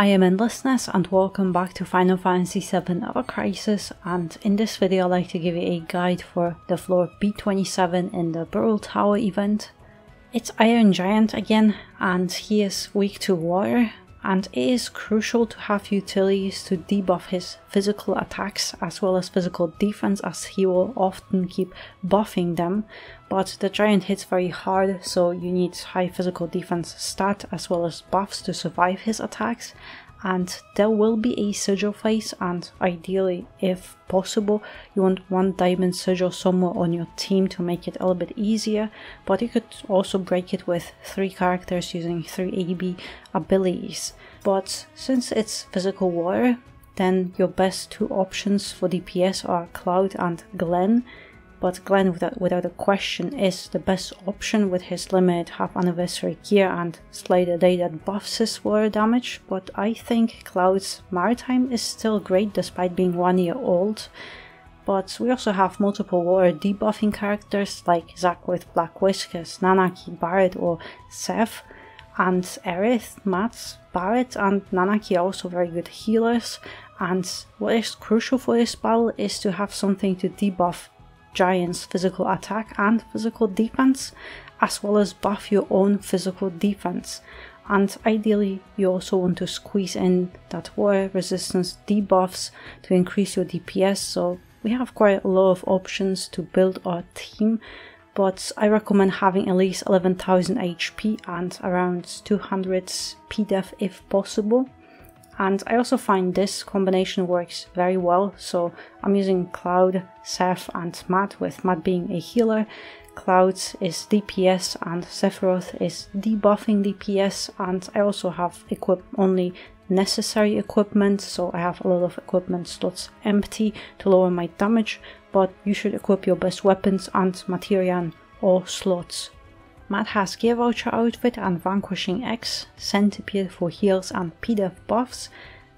I am Endlessness and welcome back to Final Fantasy VII Ever Crisis and in this video I'd like to give you a guide for the floor B27 in the Burrow Tower event. It's Iron Giant again and he is weak to water and it is crucial to have utilities to debuff his physical attacks as well as physical defense as he will often keep buffing them. But the giant hits very hard so you need high physical defense stat as well as buffs to survive his attacks and there will be a sigil phase and ideally if possible you want one diamond sigil somewhere on your team to make it a little bit easier but you could also break it with three characters using three AB abilities. But since it's physical water then your best two options for DPS are Cloud and Glenn but Glenn without, without a question is the best option with his limited half anniversary gear and Slay Day that buffs his water damage, but I think Cloud's Maritime is still great despite being one year old. But we also have multiple water debuffing characters like Zack with Black Whiskers, Nanaki, Barret or Seph, and Aerith, Mats, Barret and Nanaki are also very good healers, and what is crucial for this battle is to have something to debuff Giant's physical attack and physical defense, as well as buff your own physical defense. And ideally, you also want to squeeze in that water resistance debuffs to increase your DPS. So we have quite a lot of options to build our team, but I recommend having at least 11,000 HP and around 200 PDEF if possible and I also find this combination works very well. So I'm using Cloud, Seph and Matt with Matt being a healer, Cloud is DPS and Sephiroth is debuffing DPS and I also have equip only necessary equipment. So I have a lot of equipment slots empty to lower my damage but you should equip your best weapons and material or slots Matt has Gear Voucher outfit and Vanquishing X, Centipede for heals and PDEF buffs,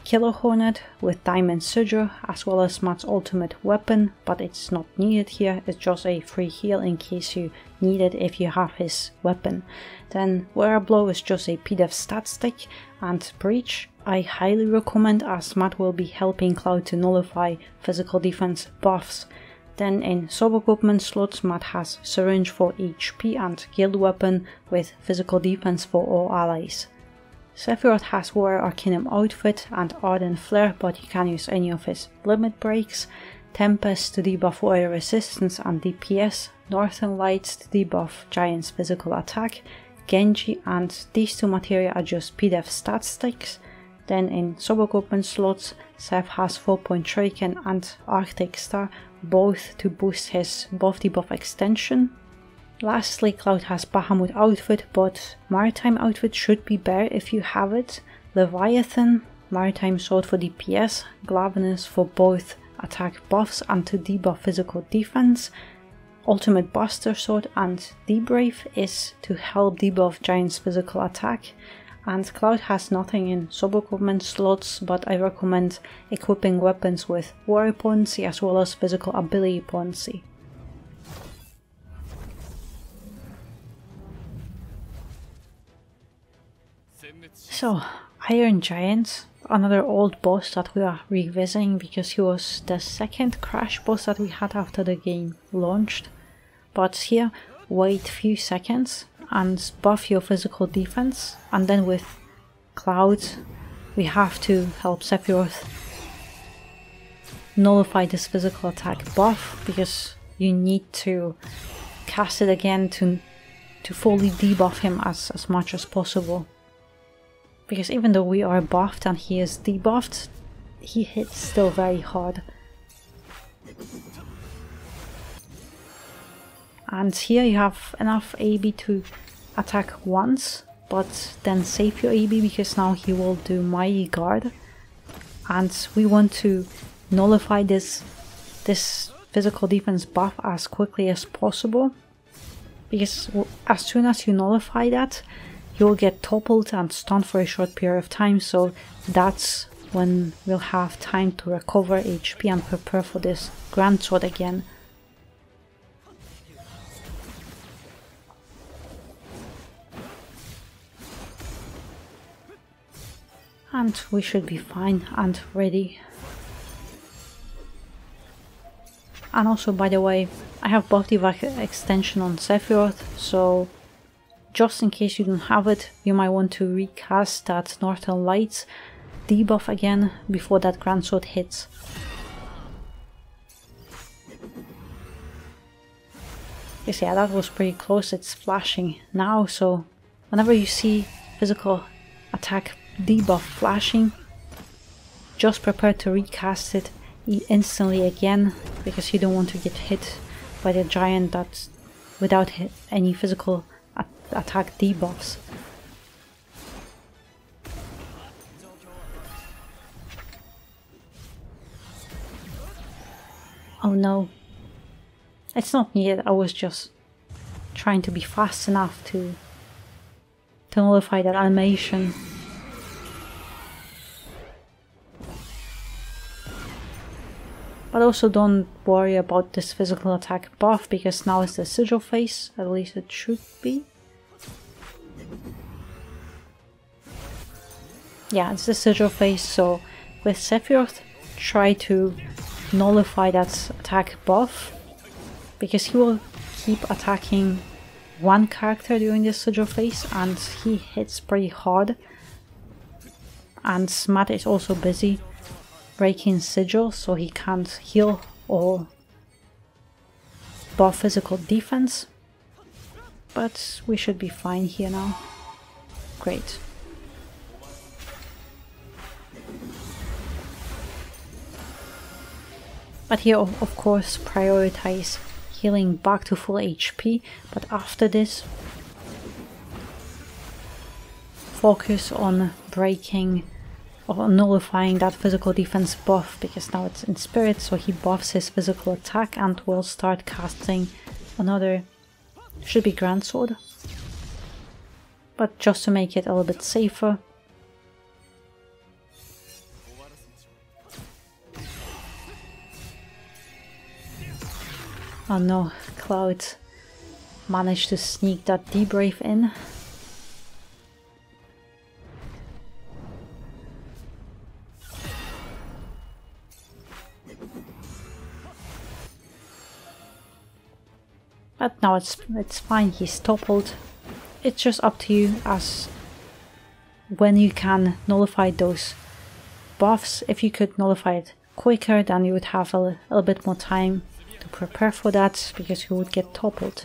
Killer Hornet with Diamond Sigil as well as Matt's ultimate weapon, but it's not needed here, it's just a free heal in case you need it if you have his weapon. Then Wear Blow is just a PDEF stat stick and Breach. I highly recommend as Matt will be helping Cloud to nullify physical defense buffs then in sub-equipment slots, Matt has Syringe for HP and Guild Weapon with Physical Defense for all allies. Sephiroth has Warrior Arcanum outfit and Ardent Flare, but he can use any of his limit breaks. Tempest to debuff Water Resistance and DPS, Northern Lights to debuff Giant's physical attack, Genji and these two materia are just PDEF stat sticks. Then in sub-equipment slots, Seph has 4-point Shuriken and Arctic Star both to boost his buff debuff extension. Lastly, Cloud has Bahamut outfit, but Maritime outfit should be better if you have it. Leviathan, Maritime sword for DPS, Glavenus for both attack buffs and to debuff physical defense. Ultimate Buster Sword and Debrave is to help debuff Giant's physical attack and Cloud has nothing in sub-equipment slots, but I recommend equipping weapons with potency as well as physical ability potency. So, Iron Giant, another old boss that we are revisiting because he was the second crash boss that we had after the game launched. But here, wait a few seconds and buff your physical defense. And then with Cloud, we have to help Sephiroth nullify this physical attack buff because you need to cast it again to to fully debuff him as, as much as possible. Because even though we are buffed and he is debuffed, he hits still very hard. And here you have enough AB to attack once, but then save your AB because now he will do Mighty Guard. And we want to nullify this, this physical defense buff as quickly as possible. Because as soon as you nullify that, you'll get toppled and stunned for a short period of time, so that's when we'll have time to recover HP and prepare for this Grand Sword again. And we should be fine and ready. And also, by the way, I have buff debuff extension on Sephiroth, so just in case you don't have it, you might want to recast that Northern Lights debuff again before that Grand Sword hits. Because yeah, that was pretty close, it's flashing now, so whenever you see physical attack debuff flashing, just prepare to recast it instantly again, because you don't want to get hit by the giant that's without any physical attack debuffs. Oh no. It's not needed, I was just trying to be fast enough to, to nullify that animation. But also don't worry about this physical attack buff because now it's the sigil phase, at least it should be. Yeah, it's the sigil phase, so with Sephiroth try to nullify that attack buff because he will keep attacking one character during this sigil phase and he hits pretty hard and Smat is also busy breaking sigil so he can't heal or buff physical defense. But we should be fine here now. Great. But here, of course, prioritize healing back to full HP, but after this, focus on breaking or nullifying that physical defense buff because now it's in spirit so he buffs his physical attack and will start casting another should be grand sword but just to make it a little bit safer Oh no, Cloud managed to sneak that debrave in. But now it's it's fine, he's toppled. It's just up to you as when you can nullify those buffs. If you could nullify it quicker, then you would have a, a little bit more time to prepare for that because you would get toppled.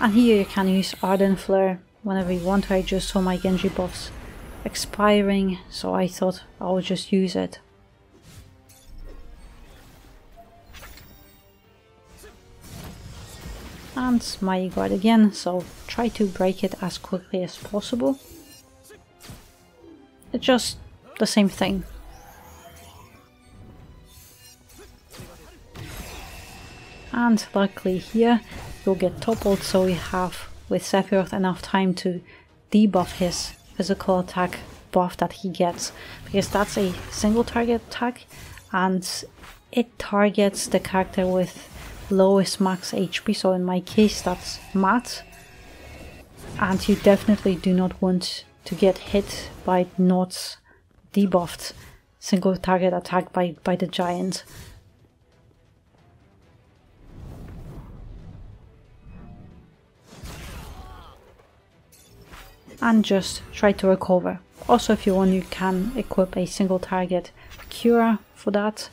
And here you can use Ardent Flare whenever you want. I just saw my Genji buffs expiring, so I thought I would just use it. and my guard again, so try to break it as quickly as possible. It's just the same thing. And luckily here you'll get toppled so we have with Sephiroth enough time to debuff his physical attack buff that he gets because that's a single target attack and it targets the character with lowest max HP, so in my case that's Matt. And you definitely do not want to get hit by not debuffed single target attack by, by the giant. And just try to recover. Also if you want you can equip a single target cure for that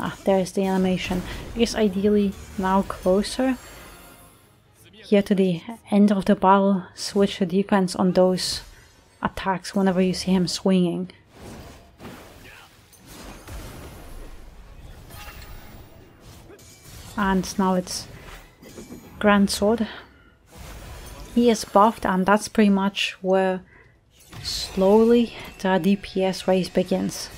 Ah, there's the animation. Because ideally now closer. Here to the end of the battle, switch the defense on those attacks whenever you see him swinging. And now it's Grand Sword. he is buffed and that's pretty much where slowly the DPS race begins.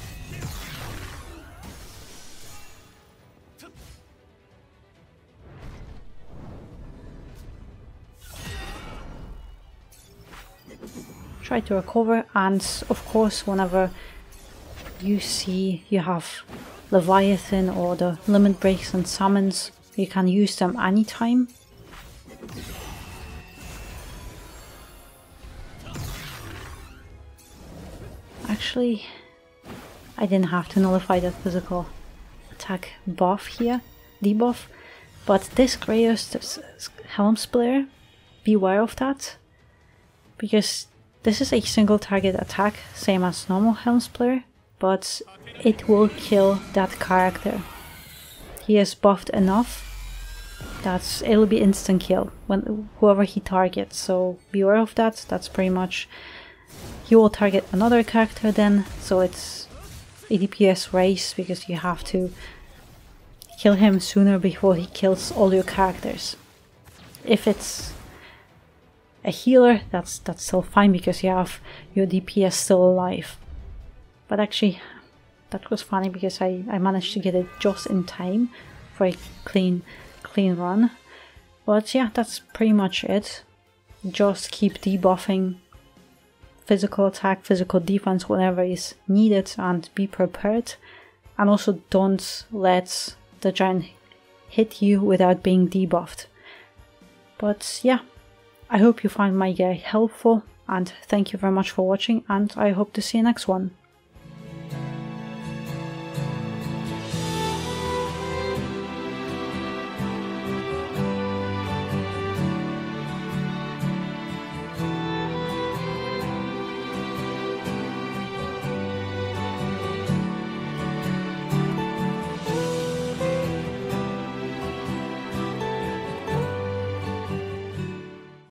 Try to recover and of course whenever you see you have Leviathan or the limit breaks and summons you can use them anytime. Actually I didn't have to nullify that physical attack buff here debuff but this Greyhurst Helm Splitter beware of that because this is a single target attack, same as normal Helm Splitter, but it will kill that character. He is buffed enough that it'll be instant kill when whoever he targets, so beware of that, that's pretty much he will target another character then, so it's a DPS race because you have to kill him sooner before he kills all your characters. If it's a healer, that's that's still fine because you have your DPS still alive. But actually, that was funny because I, I managed to get it just in time for a clean clean run. But yeah, that's pretty much it. Just keep debuffing physical attack, physical defense whenever is needed and be prepared. And also don't let the giant hit you without being debuffed. But yeah, I hope you find my guide helpful and thank you very much for watching and I hope to see you next one.